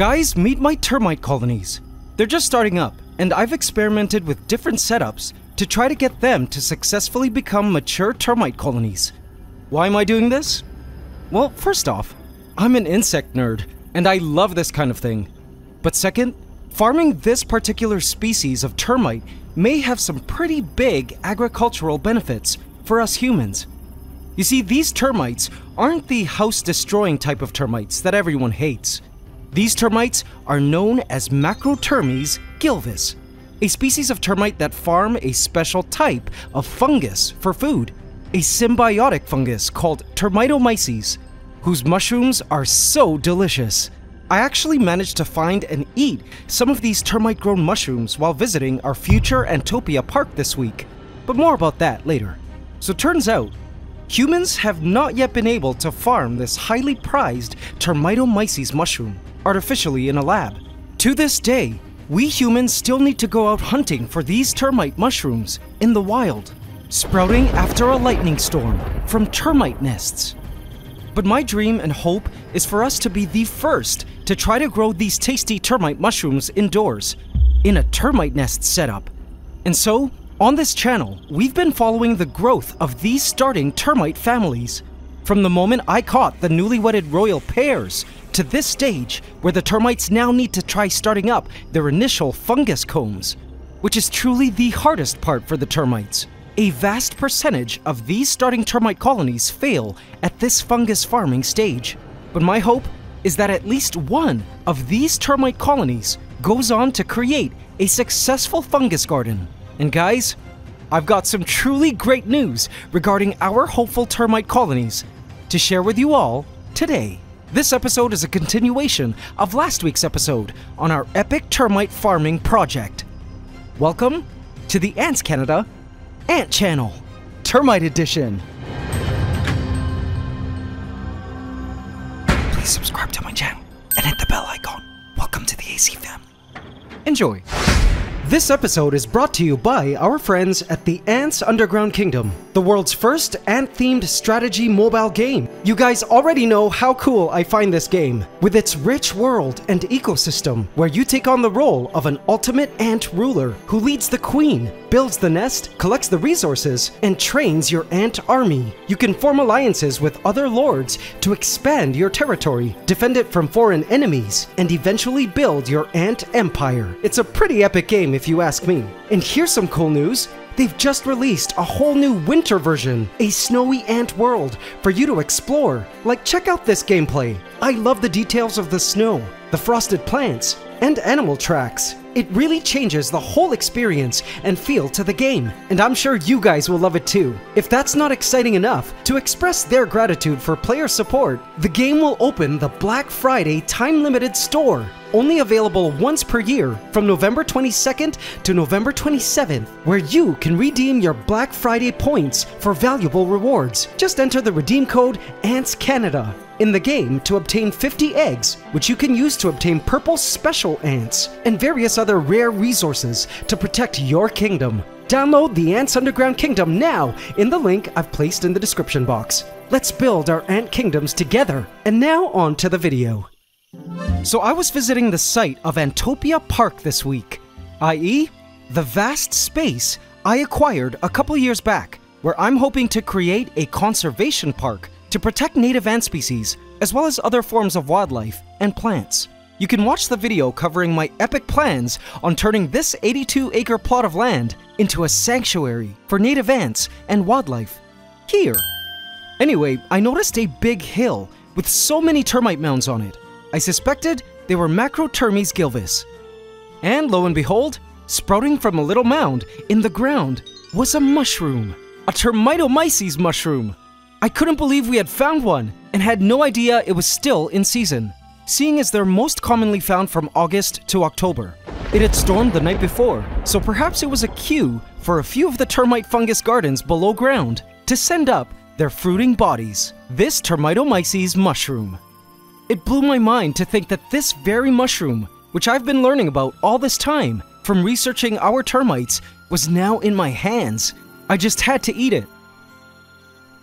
Guys, meet my termite colonies. They're just starting up, and I've experimented with different setups to try to get them to successfully become mature termite colonies. Why am I doing this? Well, first off, I'm an insect nerd, and I love this kind of thing. But second, farming this particular species of termite may have some pretty big agricultural benefits for us humans. You see, these termites aren't the house destroying type of termites that everyone hates. These termites are known as Macrotermes gilvus, a species of termite that farm a special type of fungus for food, a symbiotic fungus called Termitomyces, whose mushrooms are so delicious. I actually managed to find and eat some of these termite grown mushrooms while visiting our future Antopia park this week, but more about that later. So turns out, humans have not yet been able to farm this highly prized Termitomyces mushroom artificially in a lab. To this day, we humans still need to go out hunting for these termite mushrooms in the wild, sprouting after a lightning storm from termite nests. But my dream and hope is for us to be the first to try to grow these tasty termite mushrooms indoors, in a termite nest setup. And so, on this channel, we've been following the growth of these starting termite families. From the moment I caught the newly-wedded royal pairs to this stage where the termites now need to try starting up their initial fungus combs, which is truly the hardest part for the termites. A vast percentage of these starting termite colonies fail at this fungus farming stage. But my hope is that at least one of these termite colonies goes on to create a successful fungus garden. And guys, I've got some truly great news regarding our hopeful termite colonies to share with you all today. This episode is a continuation of last week's episode on our epic termite farming project. Welcome to the Ants Canada Ant Channel, Termite Edition. Please subscribe to my channel and hit the bell icon. Welcome to the AC fam. Enjoy. This episode is brought to you by our friends at the Ants Underground Kingdom, the world's first ant-themed strategy mobile game. You guys already know how cool I find this game, with its rich world and ecosystem, where you take on the role of an ultimate ant ruler who leads the queen, builds the nest, collects the resources, and trains your ant army. You can form alliances with other lords to expand your territory, defend it from foreign enemies, and eventually build your ant empire. It's a pretty epic game if you ask me. And here's some cool news. They've just released a whole new winter version, a snowy ant world, for you to explore. Like, check out this gameplay. I love the details of the snow, the frosted plants, and animal tracks. It really changes the whole experience and feel to the game, and I'm sure you guys will love it too. If that's not exciting enough, to express their gratitude for player support, the game will open the Black Friday time-limited store only available once per year from November 22nd to November 27th, where you can redeem your Black Friday points for valuable rewards. Just enter the redeem code ANTSCANADA in the game to obtain 50 eggs, which you can use to obtain purple special ants and various other rare resources to protect your kingdom. Download the Ants Underground Kingdom now in the link I've placed in the description box. Let's build our ant kingdoms together. And now on to the video. So I was visiting the site of Antopia Park this week, i.e., the vast space I acquired a couple years back, where I'm hoping to create a conservation park to protect native ant species, as well as other forms of wildlife and plants. You can watch the video covering my epic plans on turning this 82 acre plot of land into a sanctuary for native ants and wildlife here. Anyway, I noticed a big hill with so many termite mounds on it. I suspected they were Macrotermes gilvus. And lo and behold, sprouting from a little mound in the ground was a mushroom, a Termitomyces mushroom. I couldn't believe we had found one and had no idea it was still in season, seeing as they're most commonly found from August to October. It had stormed the night before, so perhaps it was a cue for a few of the termite fungus gardens below ground to send up their fruiting bodies, this Termitomyces mushroom. It blew my mind to think that this very mushroom, which I've been learning about all this time from researching our termites, was now in my hands. I just had to eat it.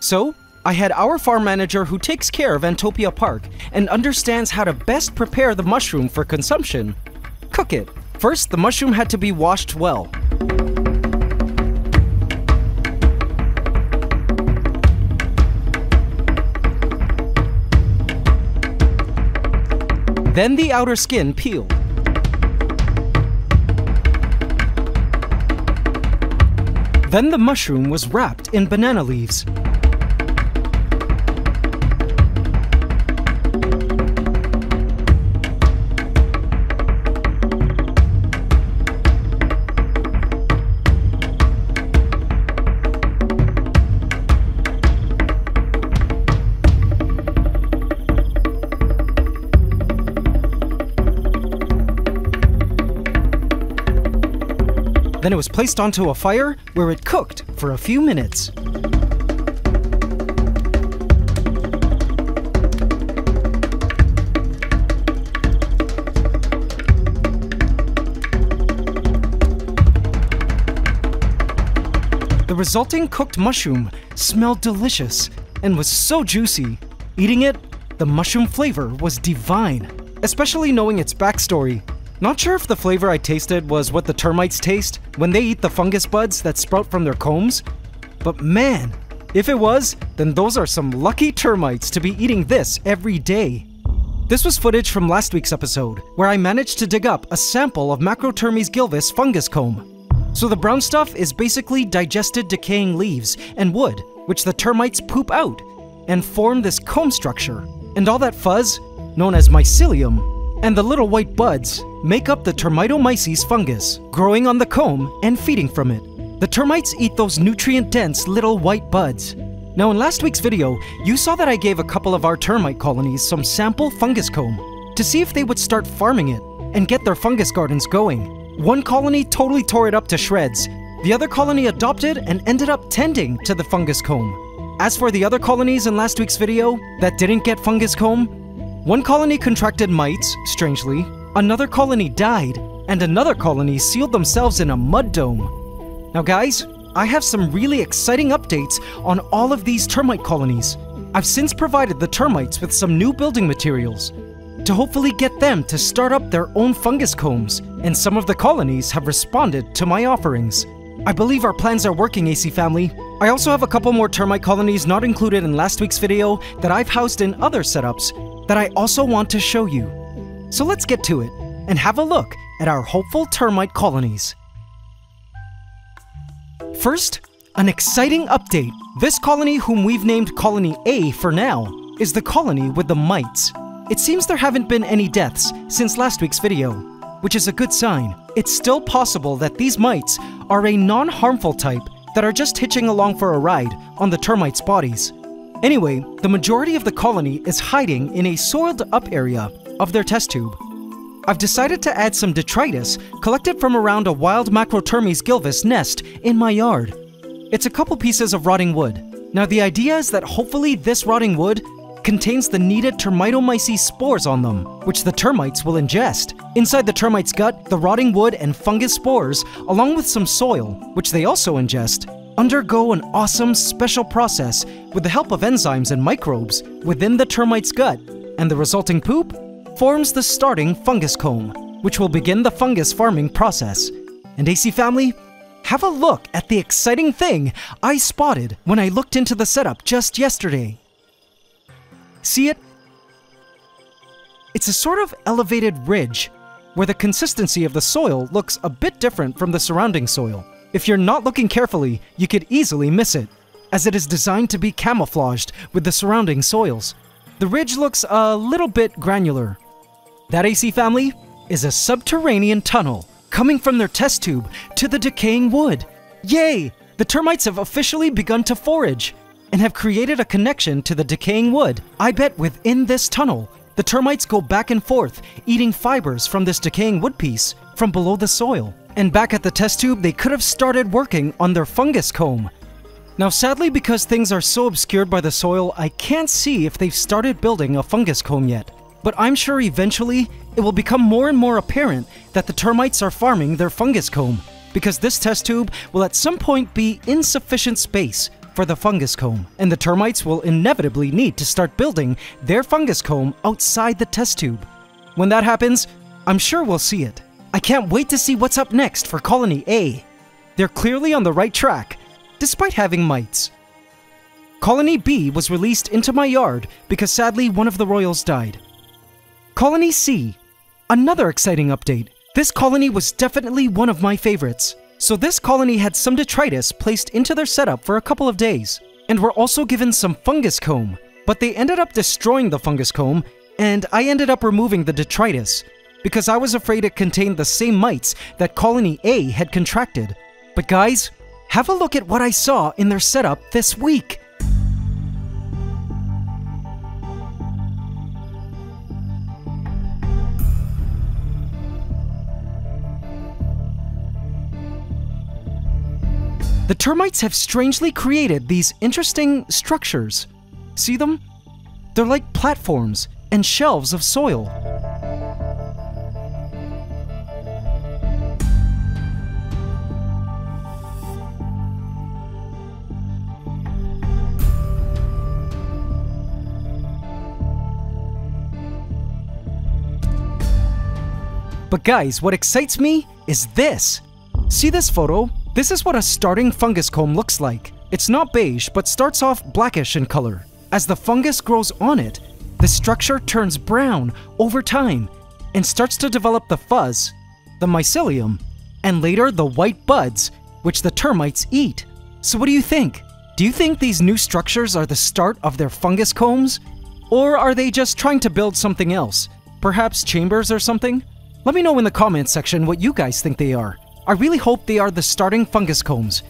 So, I had our farm manager who takes care of Antopia Park and understands how to best prepare the mushroom for consumption. Cook it. First, the mushroom had to be washed well. Then the outer skin peeled. Then the mushroom was wrapped in banana leaves. Then it was placed onto a fire where it cooked for a few minutes. The resulting cooked mushroom smelled delicious and was so juicy. Eating it, the mushroom flavor was divine, especially knowing its backstory. Not sure if the flavor I tasted was what the termites taste when they eat the fungus buds that sprout from their combs, but man, if it was, then those are some lucky termites to be eating this every day. This was footage from last week's episode, where I managed to dig up a sample of Macrotermes gilvus fungus comb. So the brown stuff is basically digested decaying leaves and wood, which the termites poop out and form this comb structure. And all that fuzz, known as mycelium, and the little white buds make up the Termitomyces fungus, growing on the comb and feeding from it. The termites eat those nutrient-dense little white buds. Now in last week's video, you saw that I gave a couple of our termite colonies some sample fungus comb to see if they would start farming it and get their fungus gardens going. One colony totally tore it up to shreds. The other colony adopted and ended up tending to the fungus comb. As for the other colonies in last week's video that didn't get fungus comb, one colony contracted mites, strangely, another colony died, and another colony sealed themselves in a mud dome. Now guys, I have some really exciting updates on all of these termite colonies. I've since provided the termites with some new building materials to hopefully get them to start up their own fungus combs, and some of the colonies have responded to my offerings. I believe our plans are working, AC family. I also have a couple more termite colonies not included in last week's video that I've housed in other setups that I also want to show you. So let's get to it and have a look at our hopeful termite colonies. First, an exciting update. This colony, whom we've named Colony A for now, is the colony with the mites. It seems there haven't been any deaths since last week's video, which is a good sign. It's still possible that these mites are a non-harmful type that are just hitching along for a ride on the termites' bodies. Anyway, the majority of the colony is hiding in a soiled up area of their test tube. I've decided to add some detritus collected from around a wild Macrotermes gilvus nest in my yard. It's a couple pieces of rotting wood. Now the idea is that hopefully this rotting wood contains the needed Termitomyces spores on them, which the termites will ingest. Inside the termite's gut, the rotting wood and fungus spores, along with some soil, which they also ingest, undergo an awesome special process with the help of enzymes and microbes within the termite's gut, and the resulting poop forms the starting fungus comb, which will begin the fungus farming process. And AC family, have a look at the exciting thing I spotted when I looked into the setup just yesterday. See it? It's a sort of elevated ridge where the consistency of the soil looks a bit different from the surrounding soil. If you're not looking carefully, you could easily miss it, as it is designed to be camouflaged with the surrounding soils. The ridge looks a little bit granular. That AC family is a subterranean tunnel coming from their test tube to the decaying wood. Yay! The termites have officially begun to forage and have created a connection to the decaying wood. I bet within this tunnel, the termites go back and forth, eating fibers from this decaying wood piece from below the soil. And back at the test tube, they could have started working on their fungus comb. Now sadly, because things are so obscured by the soil, I can't see if they've started building a fungus comb yet. But I'm sure eventually, it will become more and more apparent that the termites are farming their fungus comb, because this test tube will at some point be insufficient space for the fungus comb, and the termites will inevitably need to start building their fungus comb outside the test tube. When that happens, I'm sure we'll see it. I can't wait to see what's up next for Colony A. They're clearly on the right track, despite having mites. Colony B was released into my yard because sadly one of the royals died. Colony C. Another exciting update. This colony was definitely one of my favorites. So this colony had some detritus placed into their setup for a couple of days, and were also given some fungus comb, but they ended up destroying the fungus comb, and I ended up removing the detritus, because I was afraid it contained the same mites that Colony A had contracted. But guys, have a look at what I saw in their setup this week. The termites have strangely created these interesting structures. See them? They're like platforms and shelves of soil. But guys, what excites me is this. See this photo? This is what a starting fungus comb looks like. It's not beige, but starts off blackish in color. As the fungus grows on it, the structure turns brown over time and starts to develop the fuzz, the mycelium, and later the white buds, which the termites eat. So what do you think? Do you think these new structures are the start of their fungus combs? Or are they just trying to build something else? Perhaps chambers or something? Let me know in the comments section what you guys think they are. I really hope they are the starting fungus combs.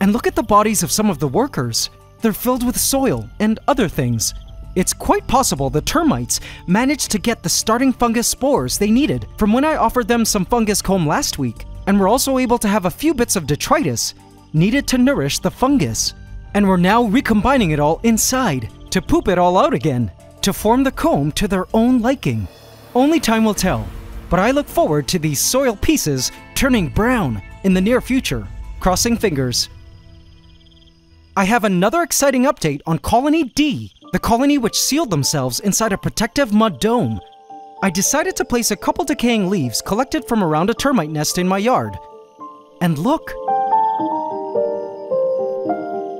And look at the bodies of some of the workers. They're filled with soil and other things. It's quite possible the termites managed to get the starting fungus spores they needed from when I offered them some fungus comb last week, and were also able to have a few bits of detritus needed to nourish the fungus. And we're now recombining it all inside to poop it all out again, to form the comb to their own liking. Only time will tell but I look forward to these soil pieces turning brown in the near future. Crossing fingers. I have another exciting update on Colony D, the colony which sealed themselves inside a protective mud dome. I decided to place a couple decaying leaves collected from around a termite nest in my yard. And look!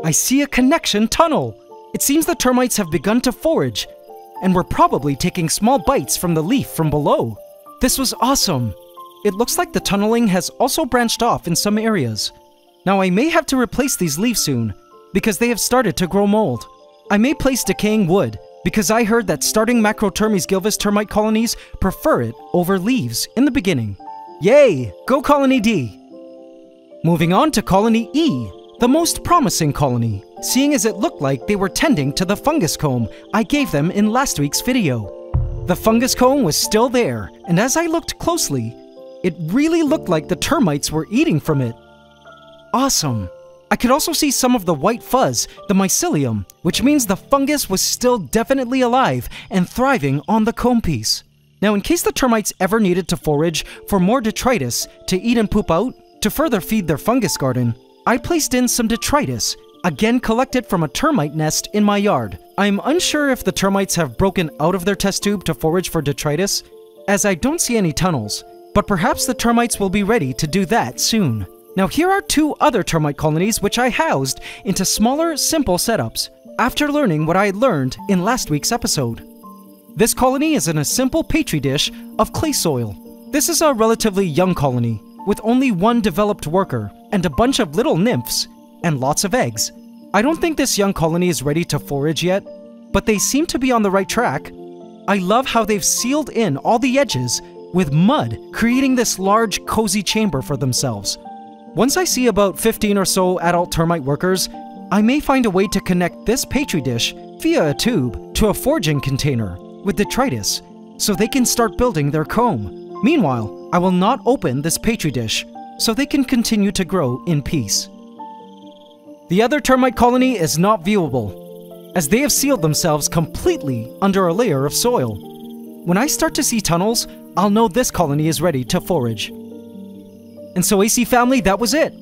I see a connection tunnel! It seems the termites have begun to forage, and were probably taking small bites from the leaf from below. This was awesome! It looks like the tunneling has also branched off in some areas. Now I may have to replace these leaves soon, because they have started to grow mold. I may place decaying wood, because I heard that starting Macrotermes gilvus termite colonies prefer it over leaves in the beginning. Yay! Go Colony D! Moving on to Colony E, the most promising colony, seeing as it looked like they were tending to the fungus comb I gave them in last week's video. The fungus comb was still there, and as I looked closely, it really looked like the termites were eating from it. Awesome! I could also see some of the white fuzz, the mycelium, which means the fungus was still definitely alive and thriving on the comb piece. Now, in case the termites ever needed to forage for more detritus to eat and poop out, to further feed their fungus garden, I placed in some detritus again collected from a termite nest in my yard. I'm unsure if the termites have broken out of their test tube to forage for detritus, as I don't see any tunnels, but perhaps the termites will be ready to do that soon. Now here are two other termite colonies which I housed into smaller, simple setups, after learning what I learned in last week's episode. This colony is in a simple petri dish of clay soil. This is a relatively young colony, with only one developed worker and a bunch of little nymphs and lots of eggs. I don't think this young colony is ready to forage yet, but they seem to be on the right track. I love how they've sealed in all the edges with mud, creating this large, cozy chamber for themselves. Once I see about 15 or so adult termite workers, I may find a way to connect this petri dish via a tube to a foraging container with detritus so they can start building their comb. Meanwhile, I will not open this petri dish so they can continue to grow in peace. The other termite colony is not viewable, as they have sealed themselves completely under a layer of soil. When I start to see tunnels, I'll know this colony is ready to forage. And so AC family, that was it.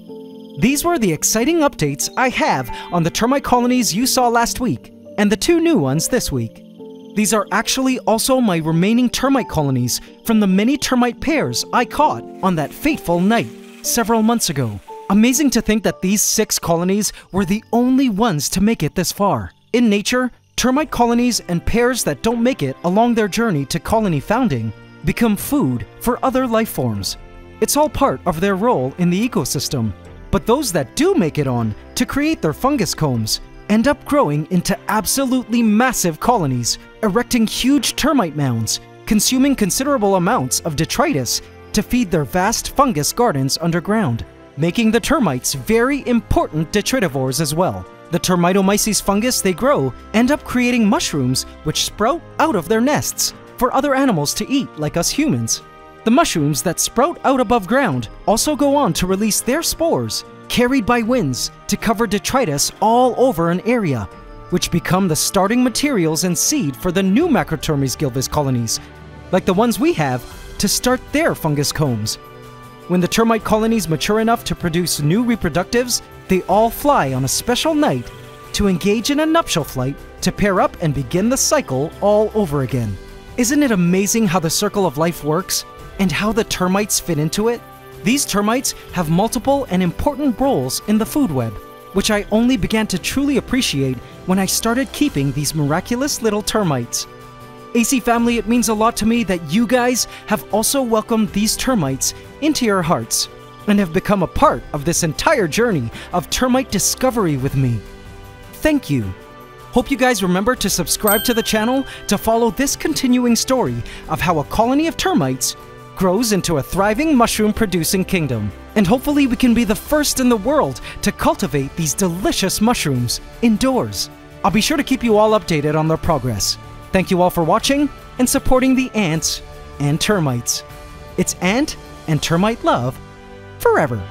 These were the exciting updates I have on the termite colonies you saw last week, and the two new ones this week. These are actually also my remaining termite colonies from the many termite pairs I caught on that fateful night several months ago. Amazing to think that these six colonies were the only ones to make it this far. In nature, termite colonies and pairs that don't make it along their journey to colony founding become food for other life forms. It's all part of their role in the ecosystem. But those that do make it on to create their fungus combs end up growing into absolutely massive colonies, erecting huge termite mounds, consuming considerable amounts of detritus to feed their vast fungus gardens underground, making the termites very important detritivores as well. The termitomyces fungus they grow end up creating mushrooms which sprout out of their nests for other animals to eat like us humans. The mushrooms that sprout out above ground also go on to release their spores, carried by winds, to cover detritus all over an area, which become the starting materials and seed for the new Macrotermes gilvus colonies, like the ones we have, to start their fungus combs. When the termite colonies mature enough to produce new reproductives, they all fly on a special night to engage in a nuptial flight to pair up and begin the cycle all over again. Isn't it amazing how the circle of life works and how the termites fit into it? These termites have multiple and important roles in the food web, which I only began to truly appreciate when I started keeping these miraculous little termites. AC family, it means a lot to me that you guys have also welcomed these termites into your hearts and have become a part of this entire journey of termite discovery with me. Thank you. Hope you guys remember to subscribe to the channel to follow this continuing story of how a colony of termites grows into a thriving mushroom producing kingdom. And hopefully, we can be the first in the world to cultivate these delicious mushrooms indoors. I'll be sure to keep you all updated on their progress. Thank you all for watching and supporting the ants and termites. It's ant and termite love forever.